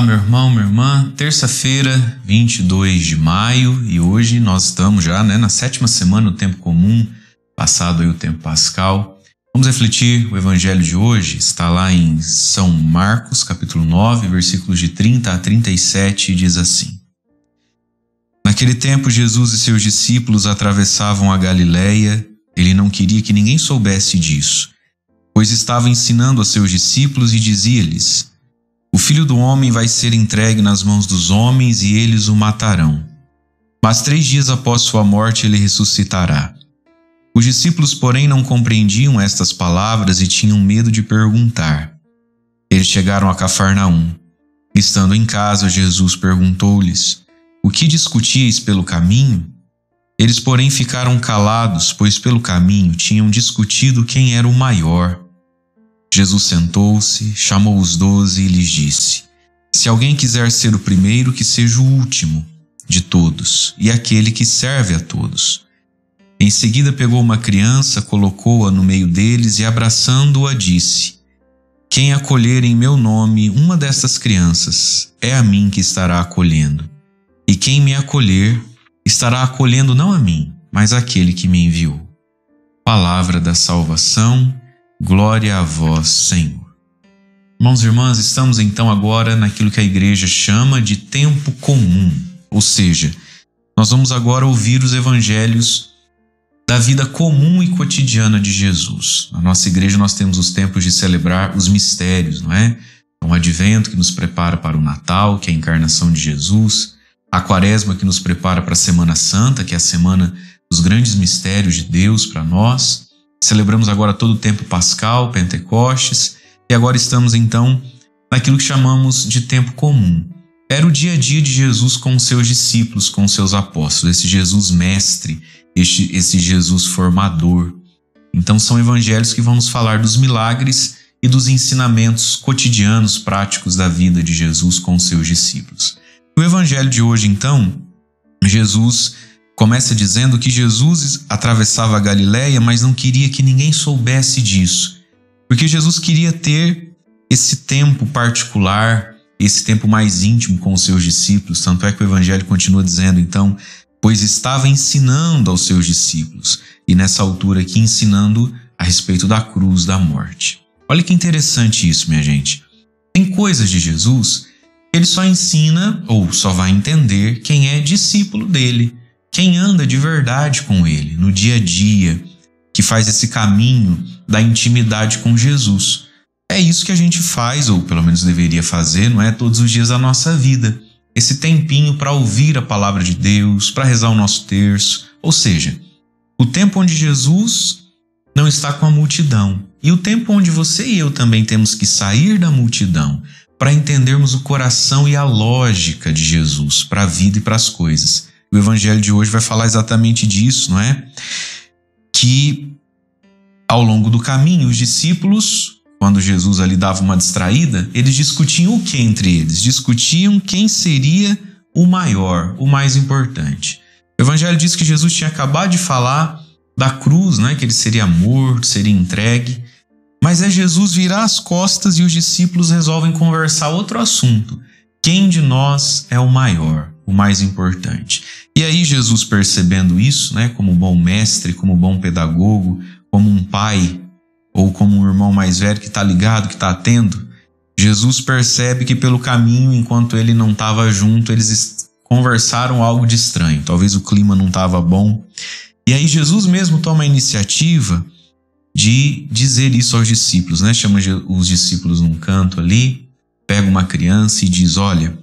Olá, meu irmão, minha irmã. Terça-feira, 22 de maio, e hoje nós estamos já né, na sétima semana do tempo comum, passado aí o tempo pascal. Vamos refletir o evangelho de hoje, está lá em São Marcos, capítulo 9, versículos de 30 a 37, e diz assim: Naquele tempo, Jesus e seus discípulos atravessavam a Galiléia. Ele não queria que ninguém soubesse disso, pois estava ensinando a seus discípulos e dizia-lhes: o filho do homem vai ser entregue nas mãos dos homens e eles o matarão. Mas três dias após sua morte ele ressuscitará. Os discípulos, porém, não compreendiam estas palavras e tinham medo de perguntar. Eles chegaram a Cafarnaum. Estando em casa, Jesus perguntou-lhes: O que discutíeis pelo caminho? Eles, porém, ficaram calados, pois pelo caminho tinham discutido quem era o maior. Jesus sentou-se, chamou os doze e lhes disse: Se alguém quiser ser o primeiro, que seja o último de todos e aquele que serve a todos. Em seguida, pegou uma criança, colocou-a no meio deles e, abraçando-a, disse: Quem acolher em meu nome uma destas crianças, é a mim que estará acolhendo. E quem me acolher, estará acolhendo não a mim, mas aquele que me enviou. Palavra da salvação Glória a vós, Senhor. Irmãos e irmãs, estamos então agora naquilo que a igreja chama de tempo comum, ou seja, nós vamos agora ouvir os evangelhos da vida comum e cotidiana de Jesus. Na nossa igreja nós temos os tempos de celebrar os mistérios, não é? O então, advento que nos prepara para o Natal, que é a encarnação de Jesus, a quaresma que nos prepara para a Semana Santa, que é a semana dos grandes mistérios de Deus para nós. Celebramos agora todo o tempo pascal, Pentecostes, e agora estamos então naquilo que chamamos de tempo comum. Era o dia a dia de Jesus com os seus discípulos, com os seus apóstolos, esse Jesus mestre, esse Jesus formador. Então são evangelhos que vão nos falar dos milagres e dos ensinamentos cotidianos, práticos da vida de Jesus com os seus discípulos. No evangelho de hoje, então, Jesus começa dizendo que Jesus atravessava a Galiléia, mas não queria que ninguém soubesse disso, porque Jesus queria ter esse tempo particular, esse tempo mais íntimo com os seus discípulos. Tanto é que o Evangelho continua dizendo, então, pois estava ensinando aos seus discípulos, e nessa altura aqui ensinando a respeito da cruz da morte. Olha que interessante isso, minha gente. Tem coisas de Jesus ele só ensina ou só vai entender quem é discípulo dele quem anda de verdade com Ele no dia a dia, que faz esse caminho da intimidade com Jesus. É isso que a gente faz, ou pelo menos deveria fazer, não é? Todos os dias da nossa vida. Esse tempinho para ouvir a palavra de Deus, para rezar o nosso terço. Ou seja, o tempo onde Jesus não está com a multidão e o tempo onde você e eu também temos que sair da multidão para entendermos o coração e a lógica de Jesus para a vida e para as coisas. O evangelho de hoje vai falar exatamente disso, não é? Que ao longo do caminho, os discípulos, quando Jesus ali dava uma distraída, eles discutiam o que entre eles? Discutiam quem seria o maior, o mais importante. O evangelho diz que Jesus tinha acabado de falar da cruz, né? que ele seria morto, seria entregue. Mas é Jesus virar as costas e os discípulos resolvem conversar outro assunto. Quem de nós é o maior, o mais importante? E aí Jesus percebendo isso, né, como bom mestre, como bom pedagogo, como um pai ou como um irmão mais velho que está ligado, que está atento, Jesus percebe que pelo caminho, enquanto ele não estava junto, eles conversaram algo de estranho. Talvez o clima não estava bom. E aí Jesus mesmo toma a iniciativa de dizer isso aos discípulos, né? Chama os discípulos num canto ali, pega uma criança e diz: Olha,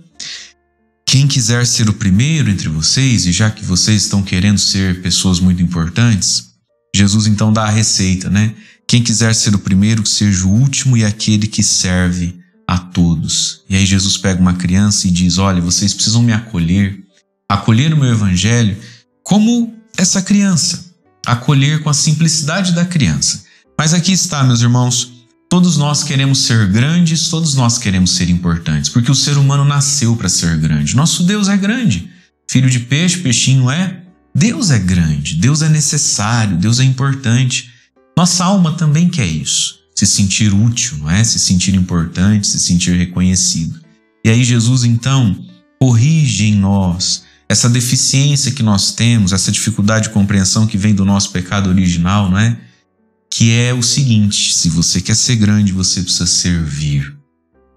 quem quiser ser o primeiro entre vocês, e já que vocês estão querendo ser pessoas muito importantes, Jesus então dá a receita, né? Quem quiser ser o primeiro, que seja o último e aquele que serve a todos. E aí Jesus pega uma criança e diz: Olha, vocês precisam me acolher, acolher o meu evangelho como essa criança, acolher com a simplicidade da criança. Mas aqui está, meus irmãos, Todos nós queremos ser grandes, todos nós queremos ser importantes, porque o ser humano nasceu para ser grande. Nosso Deus é grande. Filho de peixe, peixinho é. Deus é grande, Deus é necessário, Deus é importante. Nossa alma também quer isso, se sentir útil, não é? Se sentir importante, se sentir reconhecido. E aí Jesus então corrige em nós essa deficiência que nós temos, essa dificuldade de compreensão que vem do nosso pecado original, não é? Que é o seguinte: se você quer ser grande, você precisa servir.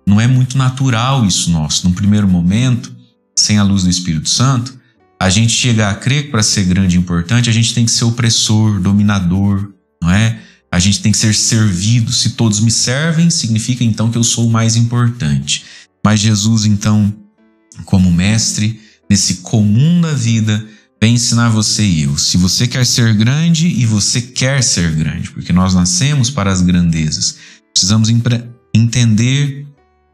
Não é muito natural isso nosso. Num primeiro momento, sem a luz do Espírito Santo, a gente chega a crer que para ser grande e importante, a gente tem que ser opressor, dominador, não é? A gente tem que ser servido. Se todos me servem, significa então que eu sou o mais importante. Mas Jesus, então, como mestre, nesse comum da vida, vem ensinar você e eu. Se você quer ser grande e você quer ser grande, porque nós nascemos para as grandezas, precisamos entender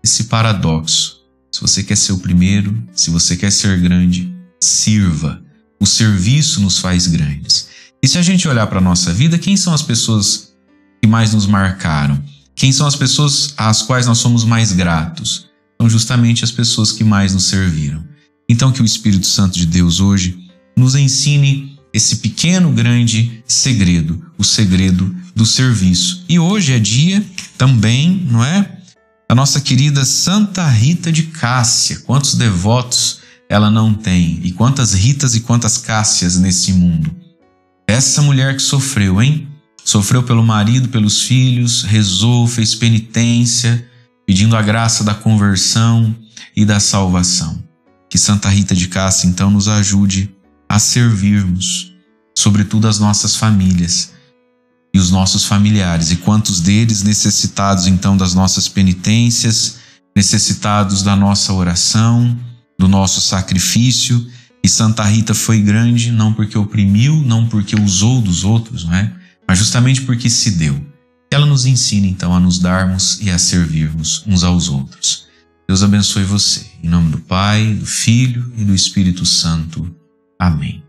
esse paradoxo. Se você quer ser o primeiro, se você quer ser grande, sirva. O serviço nos faz grandes. E se a gente olhar para a nossa vida, quem são as pessoas que mais nos marcaram? Quem são as pessoas às quais nós somos mais gratos? São justamente as pessoas que mais nos serviram. Então, que o Espírito Santo de Deus hoje nos ensine esse pequeno, grande segredo, o segredo do serviço. E hoje é dia também, não é? A nossa querida Santa Rita de Cássia. Quantos devotos ela não tem? E quantas Ritas e quantas Cássias nesse mundo? Essa mulher que sofreu, hein? Sofreu pelo marido, pelos filhos, rezou, fez penitência, pedindo a graça da conversão e da salvação. Que Santa Rita de Cássia então nos ajude a servirmos, sobretudo as nossas famílias e os nossos familiares, e quantos deles necessitados então das nossas penitências, necessitados da nossa oração, do nosso sacrifício. E Santa Rita foi grande não porque oprimiu, não porque usou dos outros, não é? Mas justamente porque se deu. Que ela nos ensine então a nos darmos e a servirmos uns aos outros. Deus abençoe você. Em nome do Pai, do Filho e do Espírito Santo. Amém.